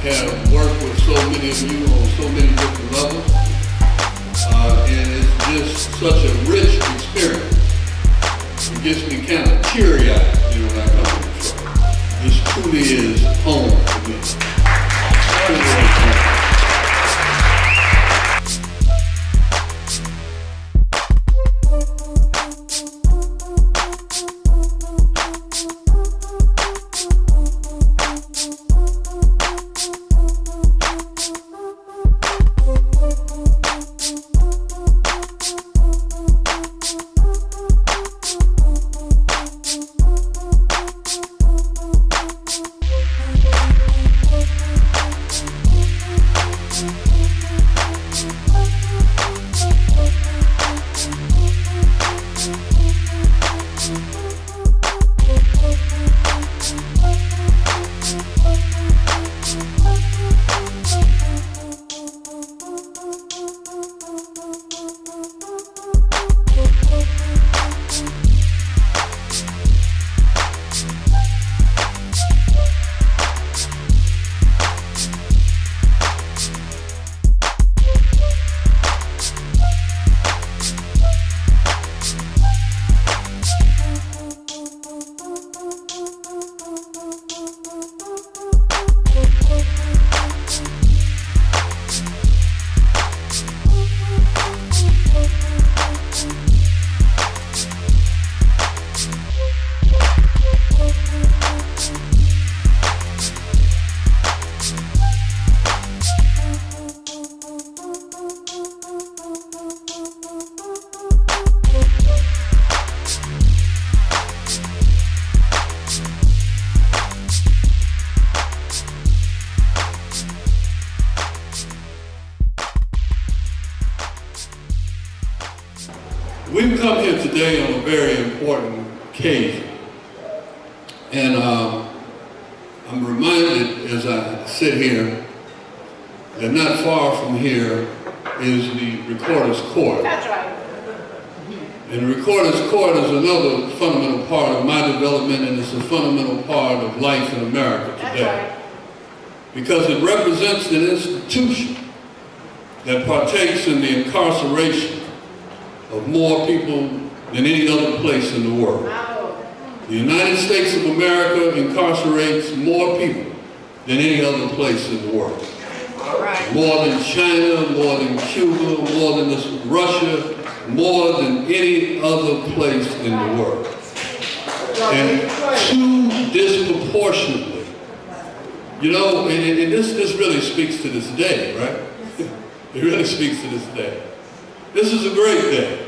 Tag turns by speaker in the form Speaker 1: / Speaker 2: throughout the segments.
Speaker 1: Have worked with so many of you on so many different levels. Uh, and it's just such a rich experience. It gets me kind of teary-eyed, you know, when I come to the truck. This truly is home for me. We've come here today on a very important occasion. And um, I'm reminded as I sit here that not far from here is the Recorder's Court.
Speaker 2: That's right.
Speaker 1: And the Recorder's Court is another fundamental part of my development and it's a fundamental part of life in America today.
Speaker 2: right.
Speaker 1: Because it represents an institution that partakes in the incarceration of more people than any other place in the world. The United States of America incarcerates more people than any other place in the world. More than China, more than Cuba, more than Russia, more than any other place in the world. And too disproportionately. You know, and and this, this really speaks to this day, right? It really speaks to this day. This is a great day.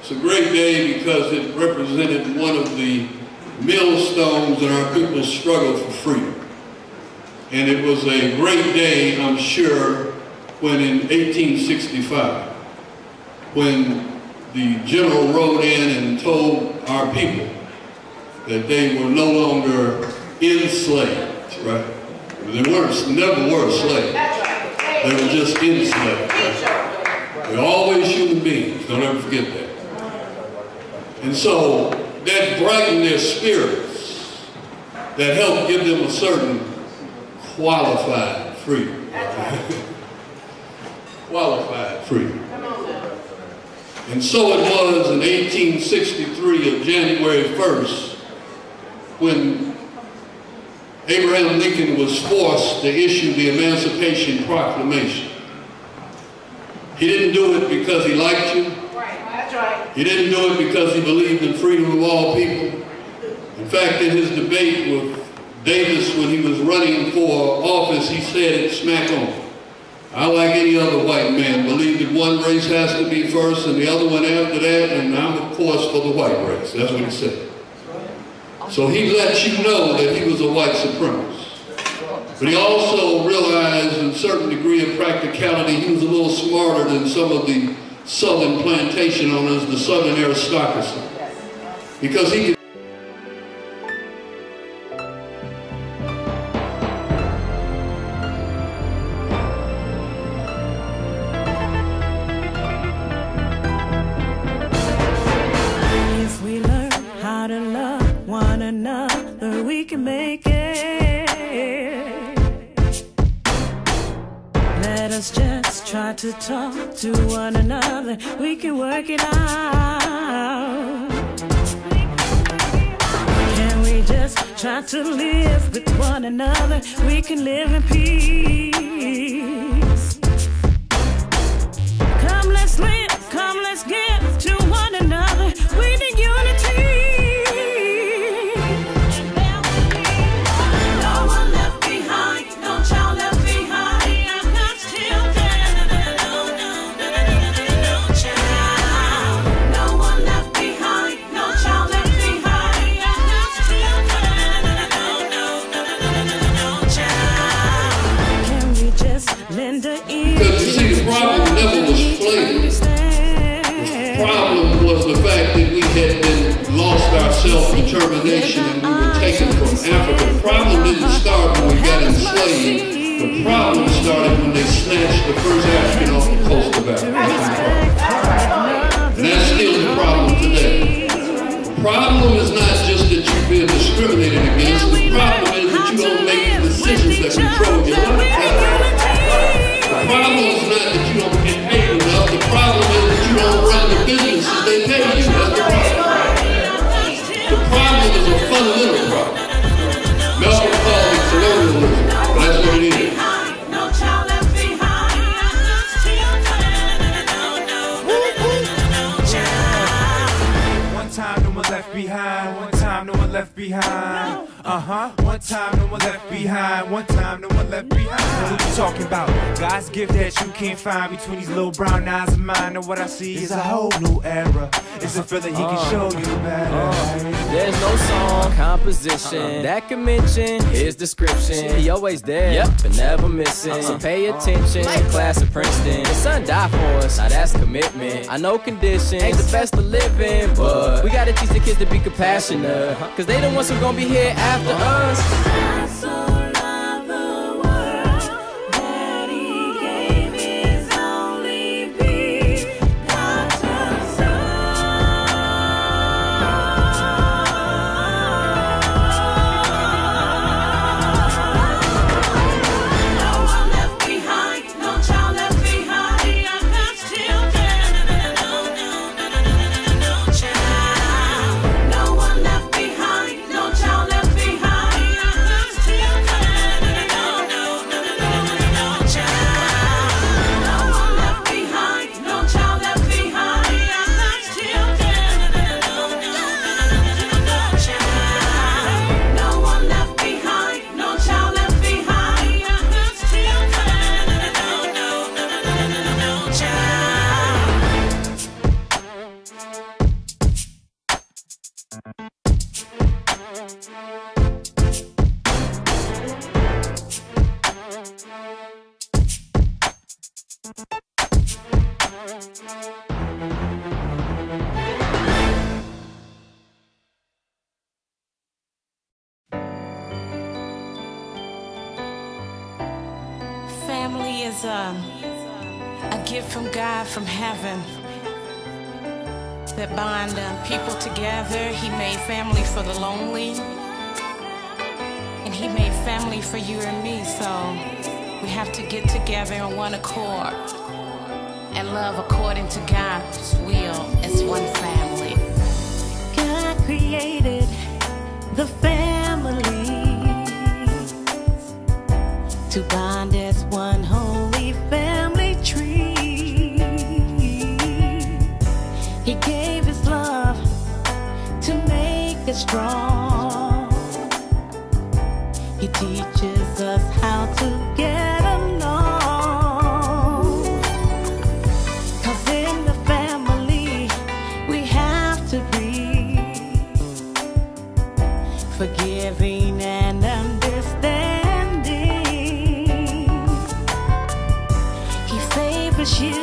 Speaker 1: It's a great day because it represented one of the millstones in our people's struggle for freedom. And it was a great day, I'm sure, when in 1865, when the general rode in and told our people that they were no longer enslaved, right? They weren't, never were slaves. They were just enslaved. right? They're always human beings. Don't ever forget that. And so that brightened their spirits. That helped give them a certain qualified freedom. Qualified freedom. And so it was in 1863 of January 1st when Abraham Lincoln was forced to issue the Emancipation Proclamation. He didn't do it because he liked you.
Speaker 2: Right. That's right.
Speaker 1: He didn't do it because he believed in freedom of all people. In fact, in his debate with Davis when he was running for office, he said it smack on. I, like any other white man, believe that one race has to be first and the other one after that, and I'm, of course, for the white race. That's what he said. So he let you know that he was a white supremacist. But he also realized in a certain degree of practicality, he was a little smarter than some of the southern plantation owners, the southern aristocracy. Because he could
Speaker 3: Let us just try to talk to one another, we can work it out. Can we just try to live with one another? We can live in peace.
Speaker 1: Was the fact that we had been lost our self-determination and we were taken from Africa. The problem didn't start when we got enslaved. The problem started when they snatched the first African off the coast of Africa. And that's still the problem today. The problem is not just that you're being discriminated against. The problem is that you don't make the decisions that control your life.
Speaker 3: Behind.
Speaker 4: Uh huh. One time, no one left behind. One time, no one left behind. What you talking about? God's gift that you can't find between these little brown eyes of mine. And what I see is a whole new era. It's a feeling he can uh, show you better.
Speaker 5: Uh, there's no song composition uh-huh. that can mention his description. He always there, yep, but never missing. So uh-huh. pay attention, class of Princeton. The son died for us, now that's commitment. I know conditions ain't the best to live in, but we gotta teach the kids to be compassionate. Uh-huh. Cause they the ones who gonna be here after us.
Speaker 3: No
Speaker 6: Family is um, a gift from God from heaven that bind um, people together. He made family for the lonely, and He made family for you and me. So we have to get together on one accord and love according to God's will as one family.
Speaker 3: God created the family to bond as one holy family tree. He gave His love to make us strong. Forgiving and understanding. He favors you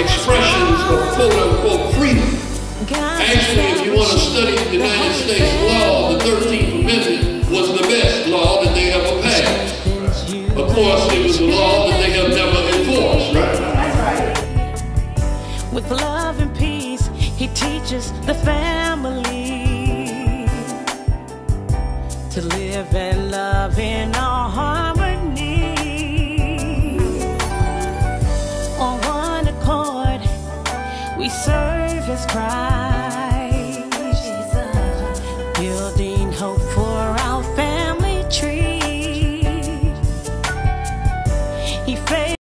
Speaker 1: expressions of quote unquote freedom. Actually, if you want to study the United States law, the 13th Amendment was the best law that they ever passed. Of course, it was a law that they have never enforced, right?
Speaker 3: With love and peace, he teaches the family to live and love in all On